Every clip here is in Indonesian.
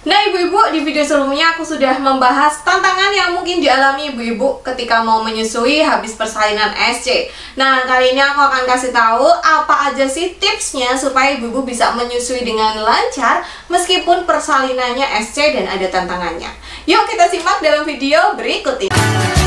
Nah ibu-ibu di video sebelumnya aku sudah membahas tantangan yang mungkin dialami ibu-ibu ketika mau menyusui habis persalinan SC Nah kali ini aku akan kasih tahu apa aja sih tipsnya supaya ibu-ibu bisa menyusui dengan lancar meskipun persalinannya SC dan ada tantangannya. Yuk kita simak dalam video berikut ini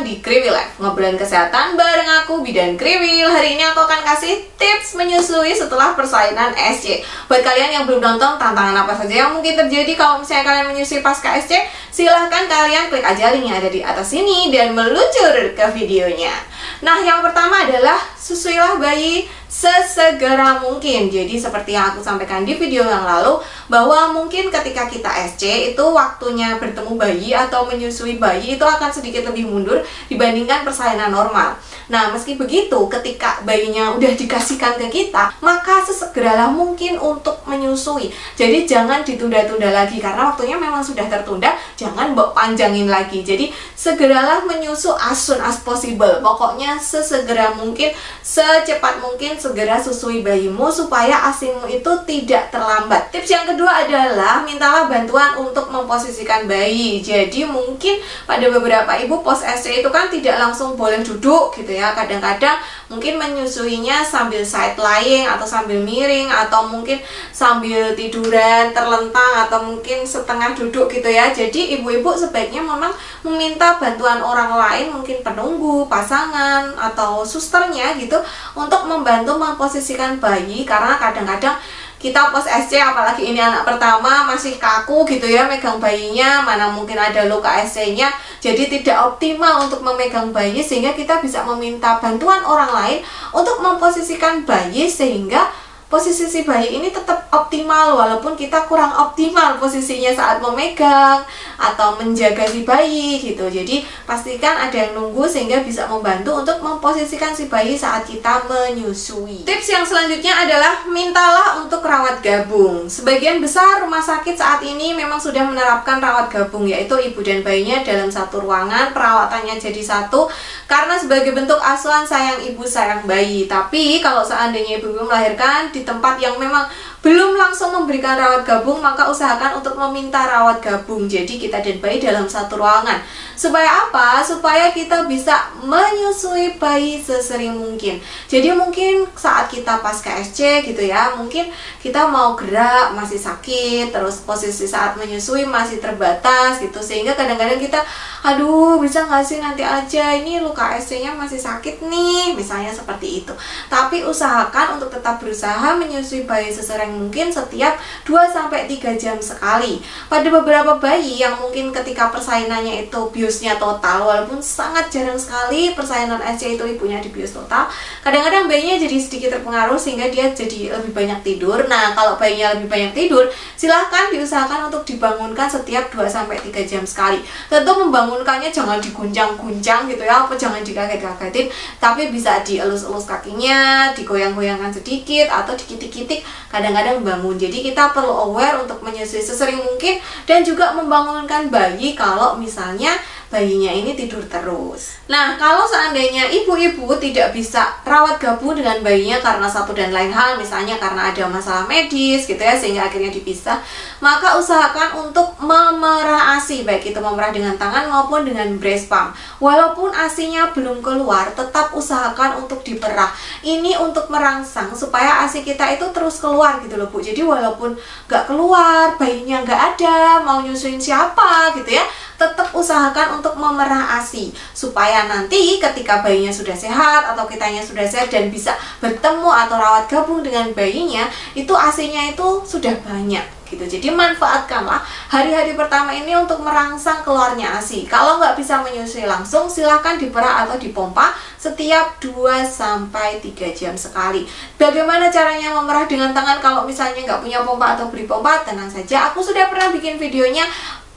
datang di Kriwil Life Ngobrolin kesehatan bareng aku, Bidan Kriwil. Hari ini aku akan kasih tips menyusui setelah persalinan SC Buat kalian yang belum nonton tantangan apa saja yang mungkin terjadi kalau misalnya kalian menyusui pasca SC Silahkan kalian klik aja link yang ada di atas sini dan meluncur ke videonya. Nah yang pertama adalah susuilah bayi sesegera mungkin. Jadi seperti yang aku sampaikan di video yang lalu bahwa mungkin ketika kita SC itu waktunya bertemu bayi atau menyusui bayi itu akan sedikit lebih mundur dibandingkan persalinan normal. Nah, meski begitu, ketika bayinya udah dikasihkan ke kita, maka sesegeralah mungkin untuk menyusui. Jadi jangan ditunda-tunda lagi karena waktunya memang sudah tertunda, jangan bawa panjangin lagi. Jadi segeralah menyusu as soon as possible. Pokoknya sesegera mungkin, secepat mungkin segera susui bayimu supaya asimu itu tidak terlambat. Tips yang kedua adalah mintalah bantuan untuk memposisikan bayi. Jadi mungkin pada beberapa ibu pos SC itu kan tidak langsung boleh duduk gitu ya ya. Kadang-kadang mungkin menyusuinya sambil side lying atau sambil miring atau mungkin sambil tiduran terlentang atau mungkin setengah duduk gitu ya. Jadi ibu-ibu sebaiknya memang meminta bantuan orang lain mungkin penunggu pasangan atau susternya gitu untuk membantu memposisikan bayi. Karena kadang-kadang kita pos SC apalagi ini anak pertama masih kaku gitu ya megang bayinya mana mungkin ada luka SC nya jadi tidak optimal untuk memegang bayi sehingga kita bisa meminta bantuan orang lain untuk memposisikan bayi sehingga posisi si bayi ini tetap optimal walaupun kita kurang optimal posisinya saat memegang atau menjaga si bayi gitu. Jadi pastikan ada yang nunggu sehingga bisa membantu untuk memposisikan si bayi saat kita menyusui. Tips yang selanjutnya adalah mintalah untuk rawat gabung. Sebagian besar rumah sakit saat ini memang sudah menerapkan rawat gabung yaitu ibu dan bayinya dalam satu ruangan perawatannya jadi satu karena sebagai bentuk asuhan sayang ibu sayang bayi. Tapi kalau seandainya ibu melahirkan di tempat yang memang belum langsung memberikan rawat gabung maka usahakan untuk meminta rawat gabung jadi kita dan bayi dalam satu ruangan. Supaya apa? supaya kita bisa menyusui bayi sesering mungkin. Jadi mungkin saat kita pas KSC gitu ya mungkin kita mau gerak masih sakit terus posisi saat menyusui masih terbatas gitu. Sehingga kadang-kadang kita aduh bisa nggak sih nanti aja ini luka SC nya masih sakit nih? Misalnya seperti itu. Tapi usahakan untuk tetap berusaha menyusui bayi sesering mungkin setiap 2-3 jam sekali. Pada beberapa bayi yang mungkin ketika persainannya itu biusnya total walaupun sangat jarang sekali persalinan SC itu ibunya di bius total kadang-kadang bayinya jadi sedikit terpengaruh sehingga dia jadi lebih banyak tidur. Nah kalau bayinya lebih banyak tidur silahkan diusahakan untuk dibangunkan setiap 2-3 jam sekali. Tentu membangunkannya jangan diguncang-guncang gitu ya apa jangan dikaget-kagetin tapi bisa dielus-elus kakinya digoyang-goyangkan sedikit atau dikitik-kitik kadang-kadang kadang bangun. Jadi kita perlu aware untuk menyusui sesering mungkin dan juga membangunkan bayi kalau misalnya bayinya ini tidur terus. Nah, kalau seandainya ibu-ibu tidak bisa rawat gabung dengan bayinya karena satu dan lain hal, misalnya karena ada masalah medis gitu ya, sehingga akhirnya dipisah, maka usahakan untuk memerah ASI, baik itu memerah dengan tangan maupun dengan breast pump. Walaupun ASInya belum keluar, tetap usahakan untuk diperah. Ini untuk merangsang supaya ASI kita itu terus keluar gitu loh Bu. Jadi walaupun nggak keluar, bayinya nggak ada, mau nyusuin siapa gitu ya, tetap usahakan untuk memerah ASI. Supaya nanti ketika bayinya sudah sehat atau kitanya sudah sehat dan bisa bertemu atau rawat gabung dengan bayinya itu ASINya itu sudah banyak gitu. Jadi manfaatkanlah hari-hari pertama ini untuk merangsang keluarnya ASI. Kalau nggak bisa menyusui langsung silahkan diperah atau dipompa setiap 2 sampai 3 jam sekali. Bagaimana caranya memerah dengan tangan? Kalau misalnya nggak punya pompa atau beli pompa tenang saja. Aku sudah pernah bikin videonya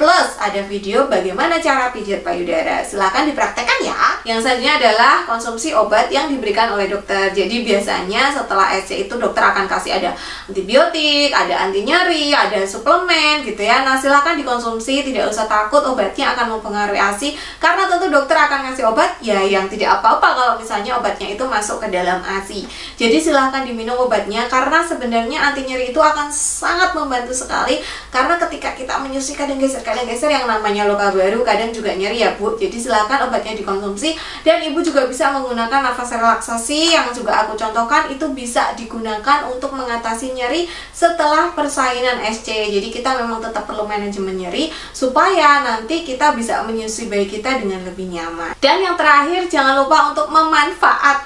plus ada video bagaimana cara pijat payudara. Silahkan dipraktekkan ya. Yang selanjutnya adalah konsumsi obat yang diberikan oleh dokter. Jadi biasanya setelah SC itu dokter akan kasih ada antibiotik, ada anti nyeri, ada suplemen gitu ya. Nah silahkan dikonsumsi, tidak usah takut obatnya akan mempengaruhi ASI karena tentu dokter akan ngasih obat ya yang tidak apa-apa kalau misalnya obatnya itu masuk ke dalam ASI. Jadi silahkan diminum obatnya karena sebenarnya anti nyeri itu akan sangat membantu sekali karena ketika menyusui kadang geser kadang geser yang namanya luka baru kadang juga nyeri ya bu. Jadi silakan obatnya dikonsumsi. Dan ibu juga bisa menggunakan nafas relaksasi yang juga aku contohkan itu bisa digunakan untuk mengatasi nyeri setelah persalinan SC jadi kita memang tetap perlu manajemen nyeri supaya nanti kita bisa menyusui bayi kita dengan lebih nyaman. Dan yang terakhir jangan lupa untuk memanfaatkan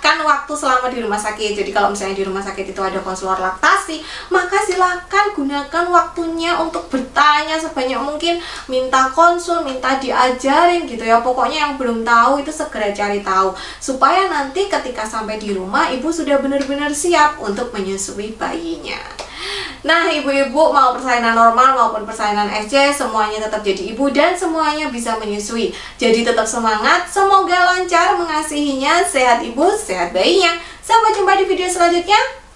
selama di rumah sakit. Jadi kalau misalnya di rumah sakit itu ada konselor laktasi maka silakan gunakan waktunya untuk bertanya sebanyak mungkin minta konsul minta diajarin gitu ya. Pokoknya yang belum tahu itu segera cari tahu. Supaya nanti ketika sampai di rumah ibu sudah benar-benar siap untuk menyusui bayinya Nah, ibu-ibu mau persalinan normal maupun persalinan SC semuanya tetap jadi ibu dan semuanya bisa menyusui. Jadi tetap semangat, semoga lancar mengasihinya, sehat ibu, sehat bayinya. Sampai jumpa di video selanjutnya.